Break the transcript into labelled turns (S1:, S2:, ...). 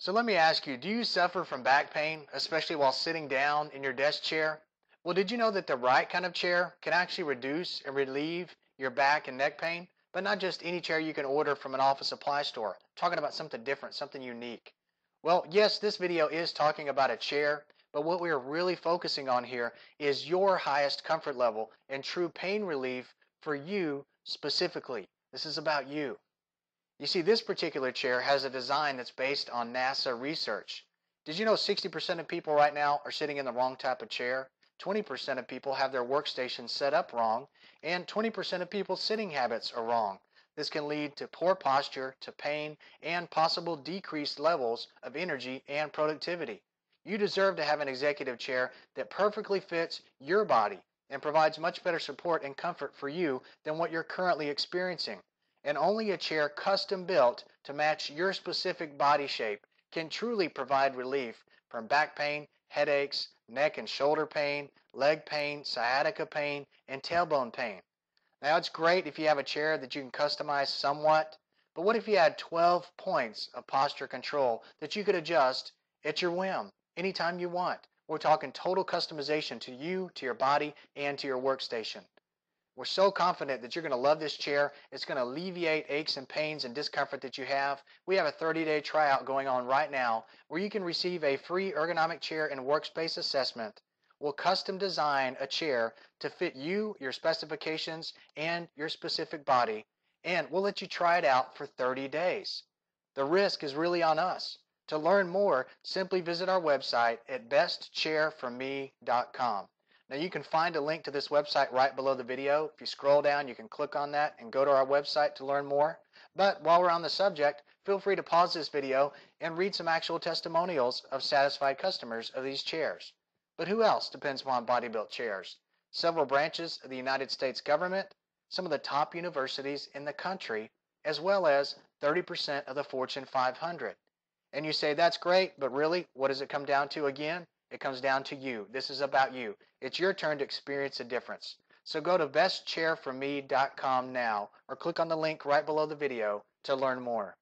S1: So let me ask you, do you suffer from back pain, especially while sitting down in your desk chair? Well, did you know that the right kind of chair can actually reduce and relieve your back and neck pain? But not just any chair you can order from an office supply store. I'm talking about something different, something unique. Well, yes, this video is talking about a chair, but what we are really focusing on here is your highest comfort level and true pain relief for you specifically. This is about you. You see, this particular chair has a design that's based on NASA research. Did you know 60% of people right now are sitting in the wrong type of chair? 20% of people have their workstation set up wrong, and 20% of people's sitting habits are wrong. This can lead to poor posture, to pain, and possible decreased levels of energy and productivity. You deserve to have an executive chair that perfectly fits your body and provides much better support and comfort for you than what you're currently experiencing and only a chair custom built to match your specific body shape can truly provide relief from back pain, headaches, neck and shoulder pain, leg pain, sciatica pain, and tailbone pain. Now, it's great if you have a chair that you can customize somewhat, but what if you had 12 points of posture control that you could adjust at your whim anytime you want? We're talking total customization to you, to your body, and to your workstation. We're so confident that you're going to love this chair. It's going to alleviate aches and pains and discomfort that you have. We have a 30-day tryout going on right now where you can receive a free ergonomic chair and workspace assessment. We'll custom design a chair to fit you, your specifications, and your specific body, and we'll let you try it out for 30 days. The risk is really on us. To learn more, simply visit our website at bestchairforme.com. Now you can find a link to this website right below the video. If you scroll down, you can click on that and go to our website to learn more. But while we're on the subject, feel free to pause this video and read some actual testimonials of satisfied customers of these chairs. But who else depends upon BodyBilt chairs? Several branches of the United States government, some of the top universities in the country, as well as 30% of the Fortune 500. And you say, that's great, but really, what does it come down to again? It comes down to you. This is about you. It's your turn to experience a difference. So go to bestchairforme.com now or click on the link right below the video to learn more.